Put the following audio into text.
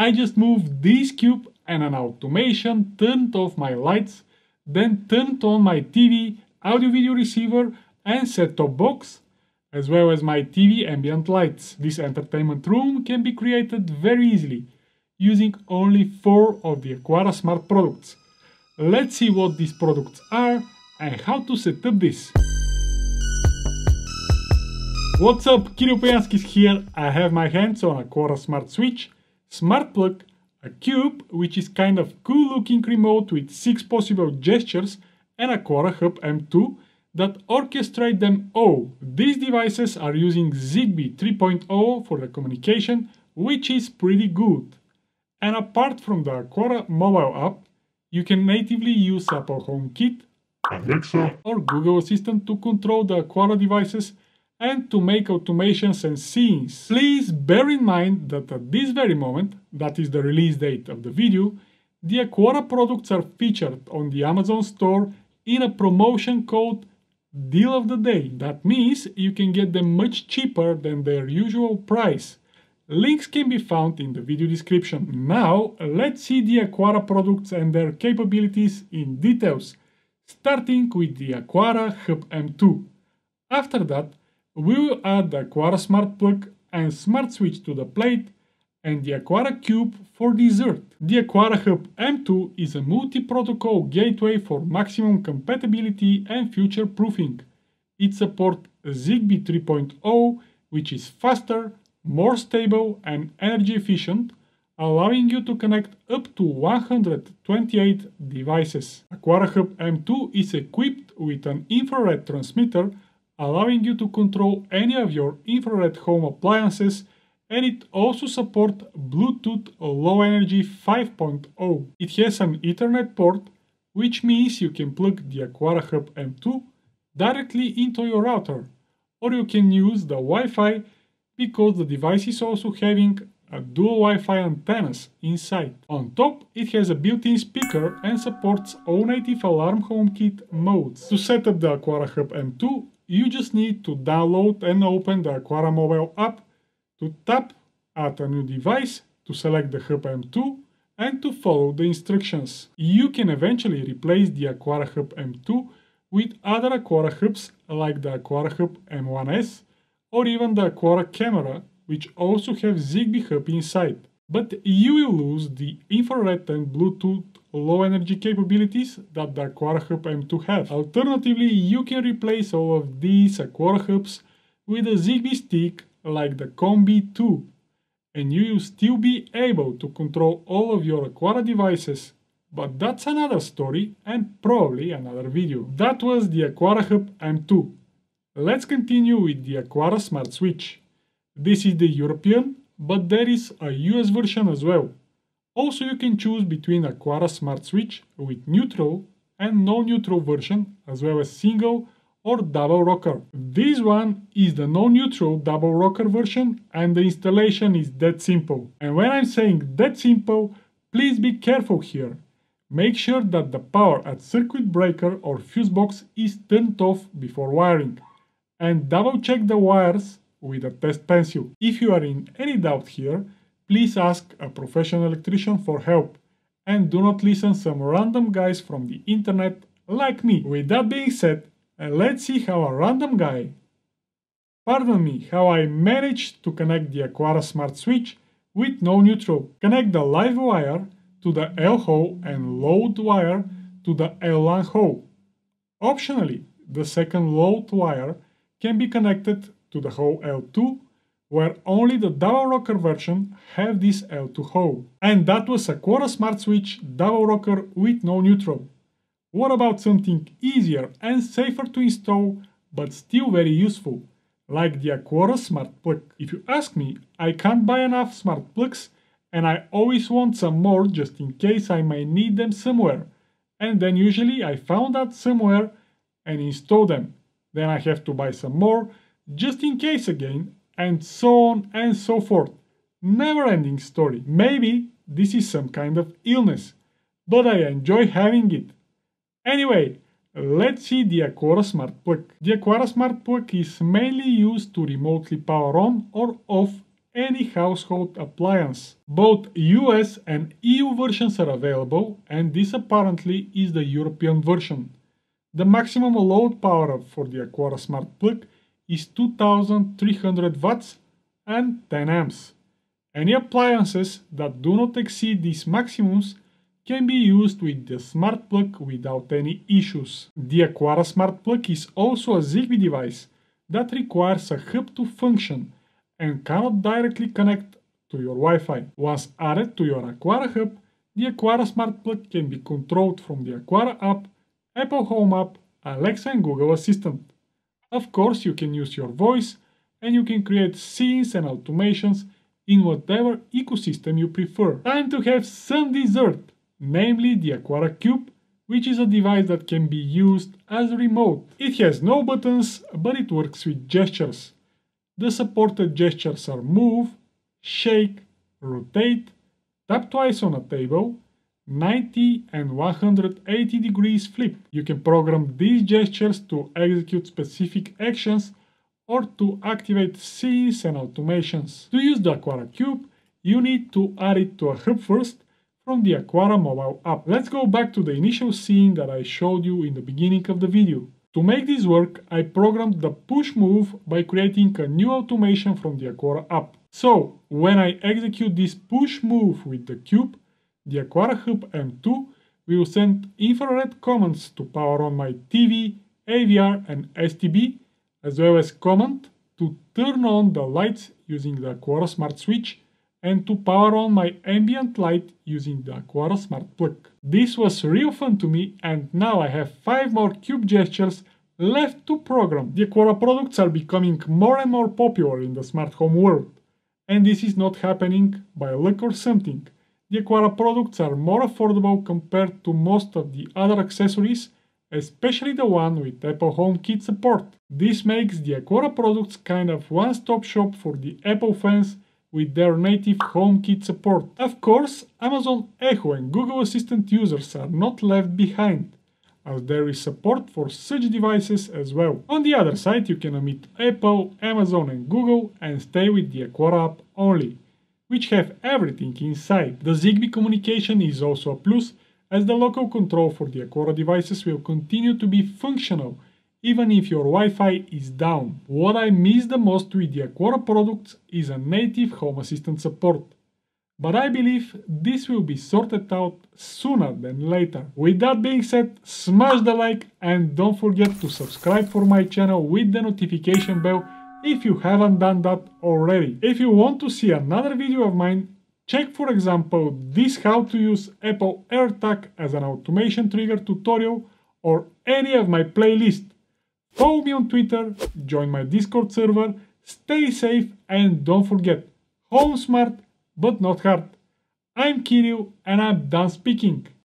I just moved this cube and an automation turned off my lights, then turned on my TV, audio video receiver and set-top box, as well as my TV ambient lights. This entertainment room can be created very easily, using only 4 of the Aqara Smart products. Let's see what these products are and how to set up this. What's up, Kiril here. I have my hands on a Aqara Smart Switch, Smart Plug, a Cube, which is kind of cool looking remote with 6 possible gestures, and a Aqara Hub M2 that orchestrate them all. These devices are using Zigbee 3.0 for the communication, which is pretty good. And apart from the Aqara mobile app, you can natively use Apple HomeKit, Alexa, or Google Assistant to control the Aqara devices and to make automations and scenes. Please bear in mind that at this very moment, that is the release date of the video, the Aqara products are featured on the Amazon store in a promotion code deal of the day. That means you can get them much cheaper than their usual price. Links can be found in the video description. Now, let's see the Aqara products and their capabilities in details, starting with the Aqara Hub M2. After that, we will add the Aqara Smart Plug and Smart Switch to the plate and the Aqara Cube for dessert. The Aqara Hub M2 is a multi-protocol gateway for maximum compatibility and future proofing. It supports Zigbee 3.0, which is faster, more stable and energy efficient, allowing you to connect up to 128 devices. Aqara Hub M2 is equipped with an infrared transmitter allowing you to control any of your infrared home appliances and it also supports Bluetooth Low Energy 5.0. It has an Ethernet port, which means you can plug the Aqara Hub M2 directly into your router, or you can use the Wi-Fi because the device is also having a dual Wi-Fi antennas inside. On top, it has a built-in speaker and supports all native Alarm HomeKit modes. To set up the Aqara Hub M2, you just need to download and open the Aqara mobile app, to tap at a new device, to select the Hub M2, and to follow the instructions. You can eventually replace the Aqara Hub M2 with other Aqara hubs like the Aqara Hub M1S or even the Aqara camera, which also have Zigbee hub inside. But you will lose the infrared and Bluetooth low energy capabilities that the Aqara Hub M2 has. Alternatively, you can replace all of these Aqara hubs with a Zigbee stick like the ConBee 2, and you will still be able to control all of your Aqara devices. But that's another story and probably another video. That was the Aqara Hub M2. Let's continue with the Aqara Smart Switch. This is the European, but there is a US version as well. Also you can choose between Aqara Smart Switch with neutral and no-neutral version as well as single or double rocker. This one is the no-neutral double rocker version and the installation is that simple. And when I'm saying that simple, please be careful here. Make sure that the power at circuit breaker or fuse box is turned off before wiring. And double check the wires with a test pencil. If you are in any doubt here, please ask a professional electrician for help and do not listen some random guys from the internet like me. With that being said, uh, let's see how a random guy, pardon me, how I managed to connect the Aqara Smart Switch with no neutral. Connect the live wire to the L hole and load wire to the L1 hole. Optionally, the second load wire can be connected to the hole L2 where only the double rocker version have this L2 hole. And that was Aqara Smart Switch double rocker with no neutral. What about something easier and safer to install, but still very useful, like the Aqara Smart Plug? If you ask me, I can't buy enough smart plugs, and I always want some more just in case I might need them somewhere. And then usually I found out somewhere and install them. Then I have to buy some more, just in case again, and so on and so forth. Never ending story. Maybe this is some kind of illness, but I enjoy having it. Anyway, let's see the Aqara Smart Plug. The Aqara Smart Plug is mainly used to remotely power on or off any household appliance. Both US and EU versions are available, and this apparently is the European version. The maximum load power for the Aqara Smart Plug is 2300 watts and 10 amps. Any appliances that do not exceed these maximums can be used with the smart plug without any issues. The Aqara smart plug is also a Zigbee device that requires a hub to function and cannot directly connect to your Wi-Fi. Once added to your Aqara hub, the Aqara smart plug can be controlled from the Aqara app, Apple Home app, Alexa and Google Assistant. Of course, you can use your voice and you can create scenes and automations in whatever ecosystem you prefer. Time to have some dessert, namely the Aqara Cube, which is a device that can be used as a remote. It has no buttons, but it works with gestures. The supported gestures are move, shake, rotate, tap twice on a table, 90 and 180 degrees flip. You can program these gestures to execute specific actions or to activate scenes and automations. To use the Aqara Cube, you need to add it to a hub first from the Aqara mobile app. Let's go back to the initial scene that I showed you in the beginning of the video. To make this work, I programmed the push move by creating a new automation from the Aqara app. So, when I execute this push move with the cube, the Aqara Hub M2 will send infrared commands to power on my TV, AVR and STB, as well as command to turn on the lights using the Aqara Smart Switch and to power on my ambient light using the Aqara Smart Plug. This was real fun to me and now I have 5 more cube gestures left to program. The Aqara products are becoming more and more popular in the smart home world. And this is not happening by luck or something. The Aqara products are more affordable compared to most of the other accessories, especially the one with Apple HomeKit support. This makes the Aqara products kind of one-stop shop for the Apple fans with their native HomeKit support. Of course, Amazon Echo and Google Assistant users are not left behind, as there is support for such devices as well. On the other side, you can omit Apple, Amazon and Google and stay with the Aqara app only, which have everything inside. The Zigbee communication is also a plus, as the local control for the Aqara devices will continue to be functional even if your Wi-Fi is down. What I miss the most with the Aqara products is a native Home Assistant support. But I believe this will be sorted out sooner than later. With that being said, smash the like and don't forget to subscribe for my channel with the notification bell if you haven't done that already. If you want to see another video of mine, check for example this how to use Apple AirTag as an automation trigger tutorial or any of my playlists. Follow me on Twitter, join my Discord server, stay safe and don't forget, home smart but not hard. I'm Kiril and I'm done speaking.